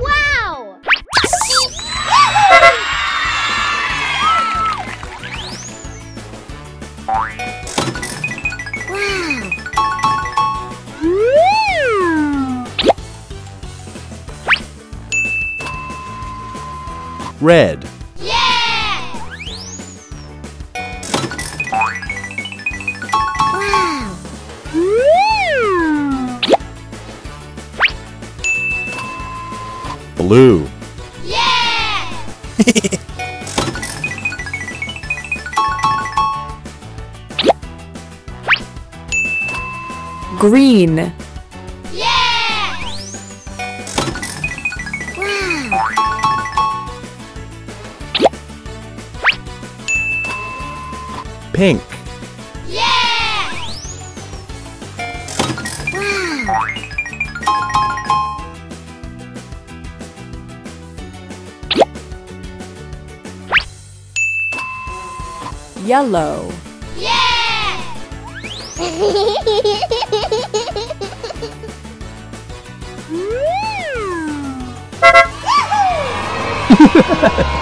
Wow! Red. Blue. Yeah! Green. Yeah! Wow! Pink. Yellow. Yeah! wow!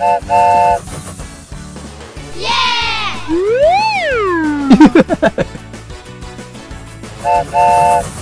Yeah!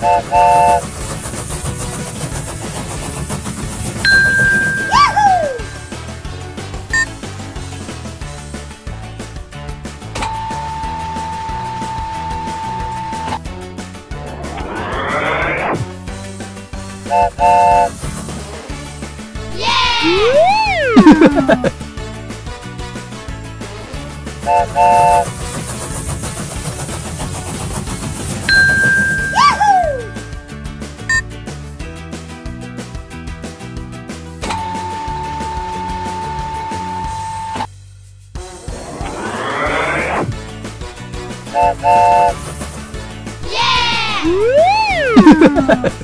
Ha ha! Yeah!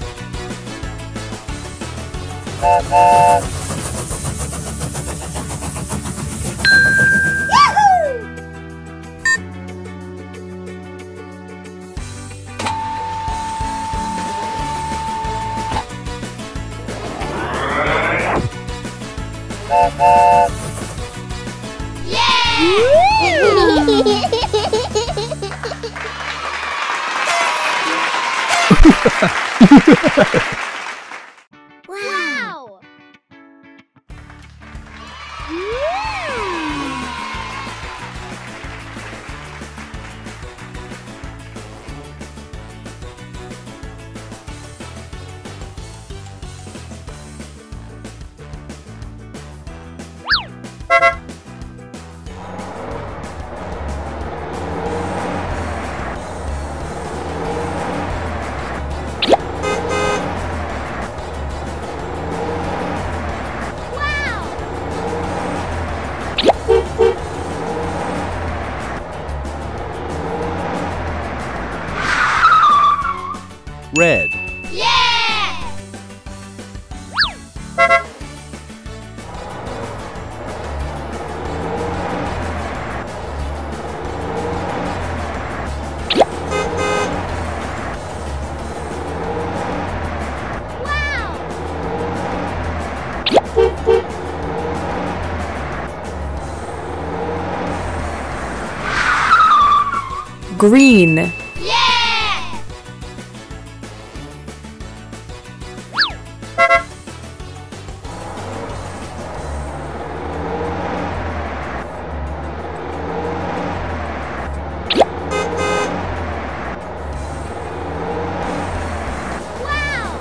ハハハハ! Green, Yeah! Wow!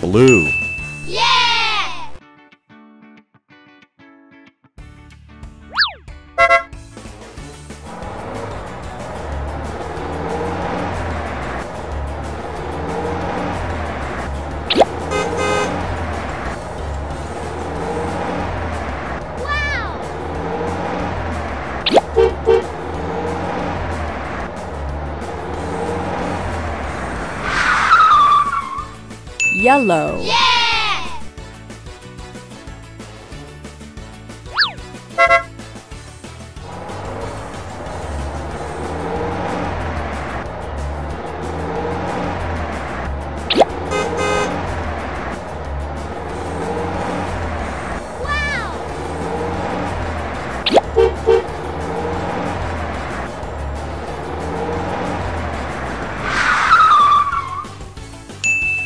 blue, yellow, Yeah!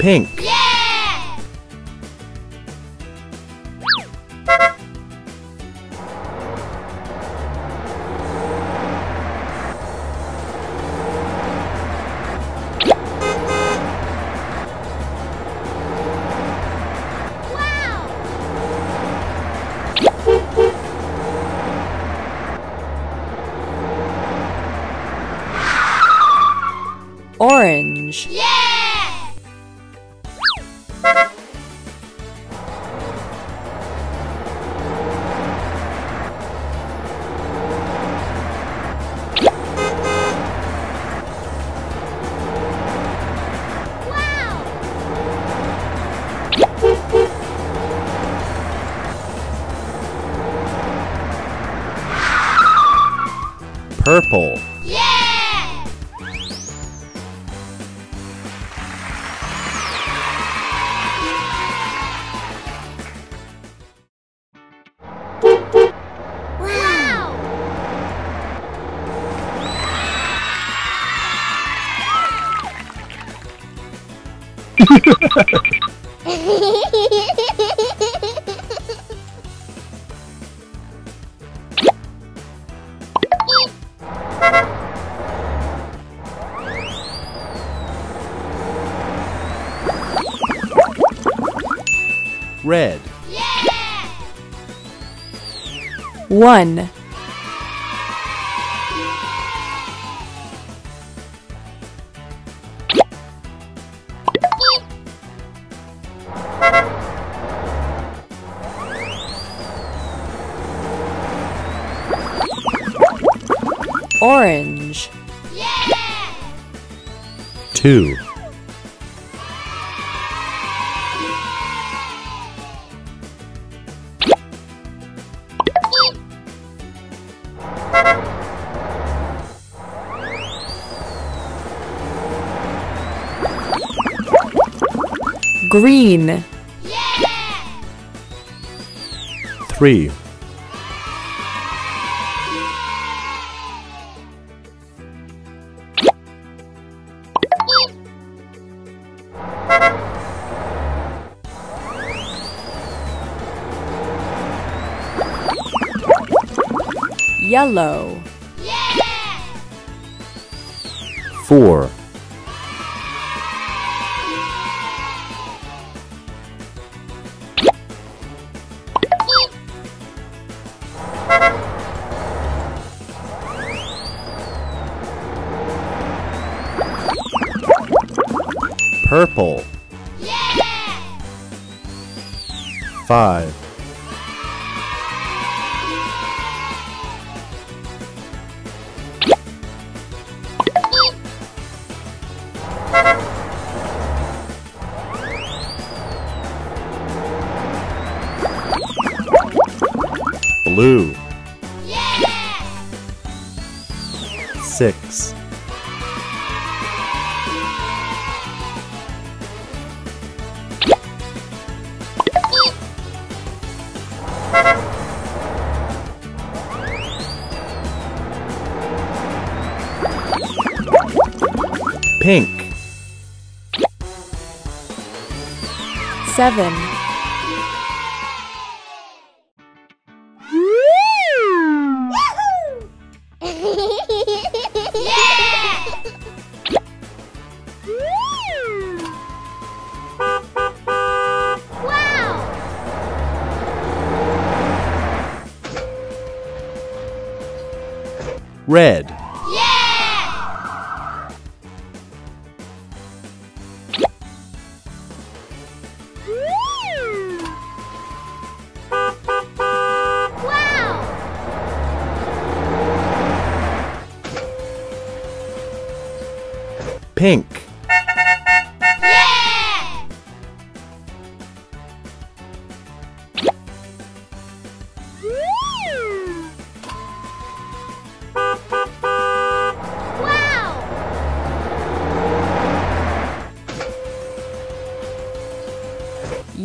Pink, Yeah! Red, Yeah! one, orange, Yeah! two, green, Yeah! three, yellow, Yeah! four, purple, Yeah! five, blue. Yeah! Six. Pink. Seven. Red.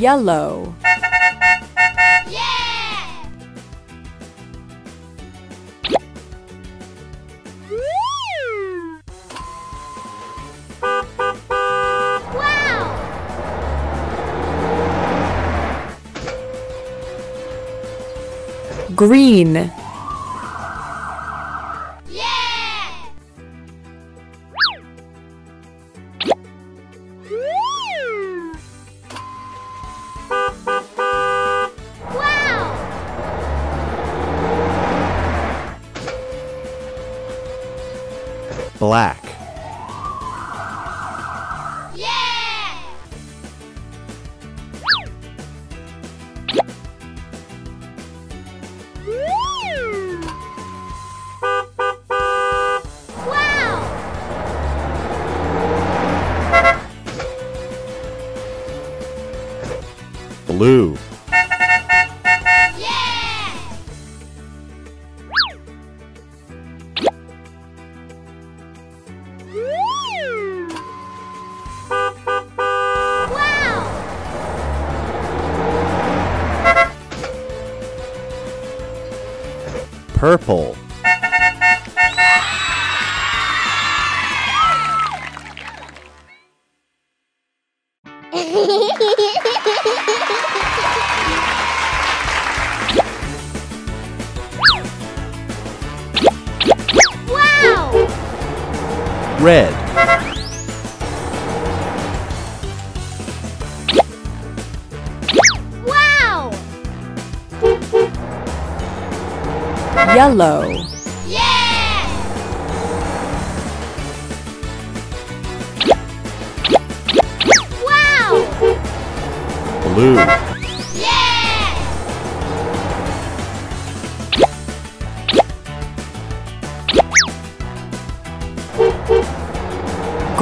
Yellow, Yeah! Wow! green, Yeah! Black. Yeah! Wow! Blue. Red. Wow! yellow, Yeah! Wow! Blue.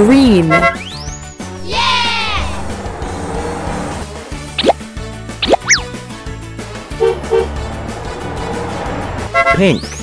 Green, Yeah! Pink.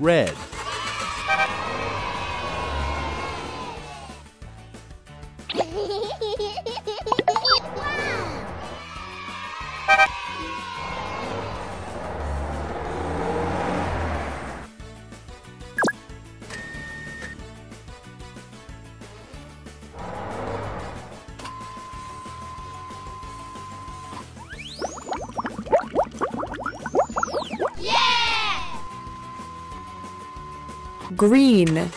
Red. Green,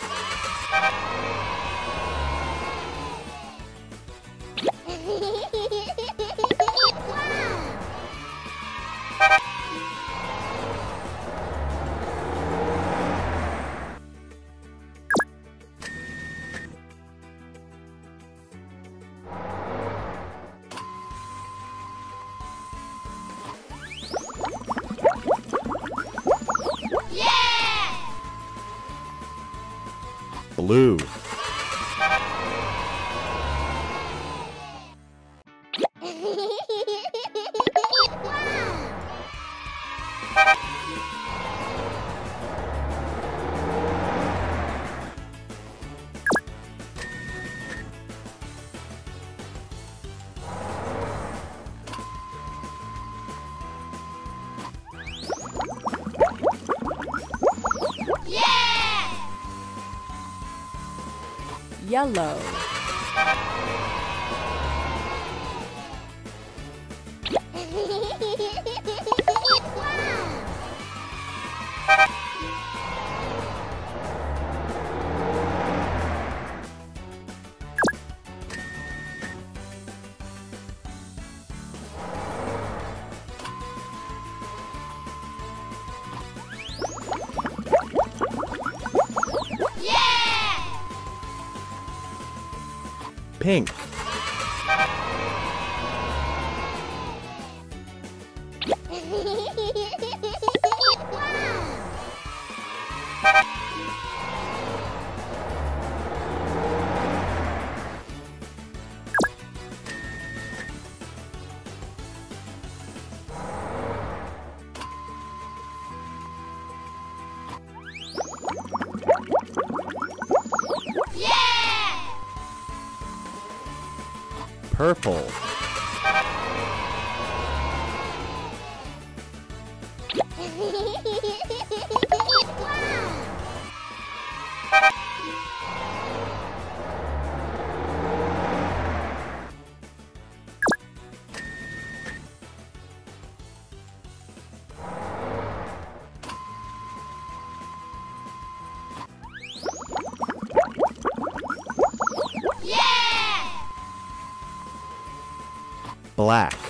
Blue. Yellow. Pink. wow! Black.